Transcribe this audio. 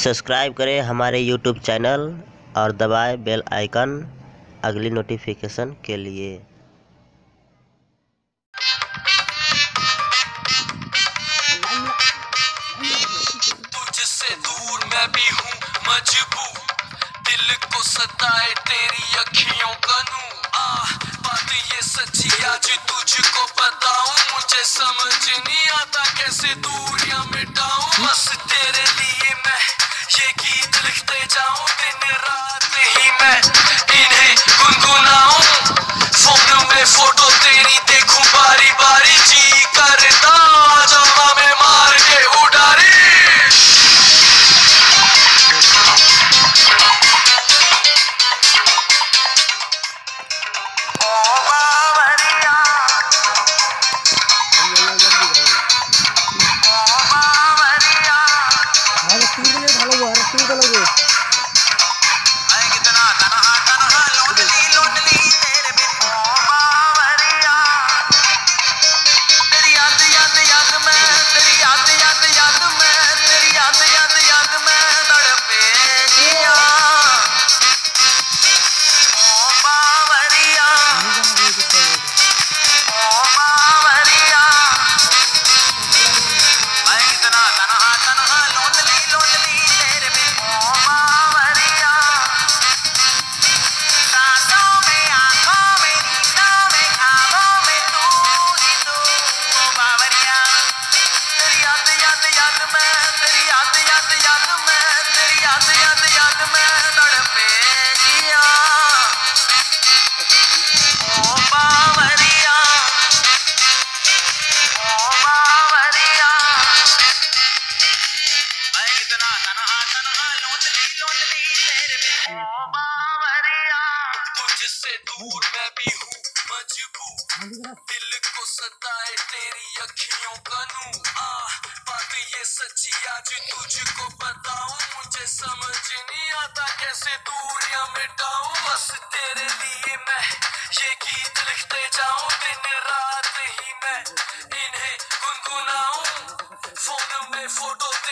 Subscribe करें हमारे YouTube channel और दबाएँ बेल आइकन अगली नोटिफिकेशन के लिए। तुझसे सताए तेरी अखियों का नूर। आ बात ये सच्ची आज तुझको बताऊँ। मुझे समझ नहीं आता कैसे दूरियाँ मिटाऊं। बस जाऊँ दिन रात ही मैं। ভালো আর শুরু করল तुझसे दूर मैं भी हूँ, मजबूर। दिल को सताए तेरी अखियों का नूर। आ बात ये सच्ची आज तुझको बताऊँ। मुझे समझ नहीं आता कैसे दूरियाँ मिटाऊं। बस तेरे लिए मैं ये गीत लिखते जाऊँ, दिन रात ही मैं